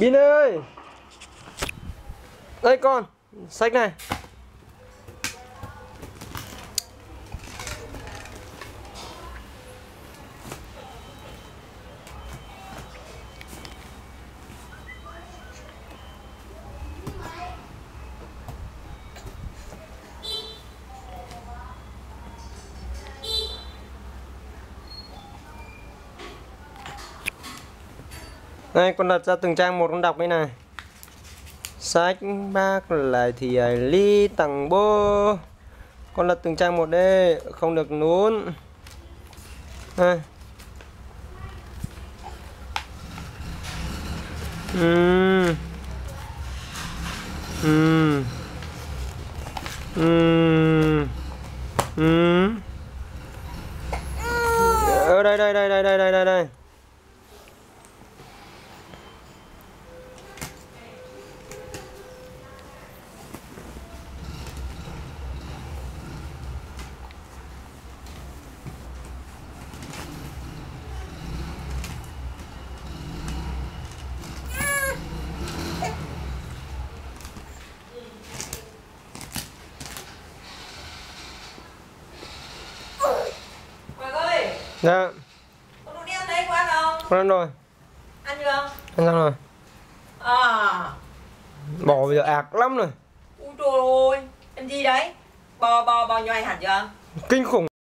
Bin ơi. Đây con Sách này. Đây, con đặt ra từng trang một, con đọc đây này Sách bác lại thì ấy ly tặng bô Con lật từng trang một đây, Không được nún Đây Ừ. Ừ. Ừ. Ừ. Ở ờ, đây đây đây đây đây đây đây đây Hoàng ơi, Dạ con đồ đi ăn đấy có ăn không? Con ăn rồi Ăn chưa? Ăn xong rồi À, Bò bây giờ ạc lắm rồi ui trời ơi, em gì đấy? Bò bò bò nhoài hẳn chưa? Kinh khủng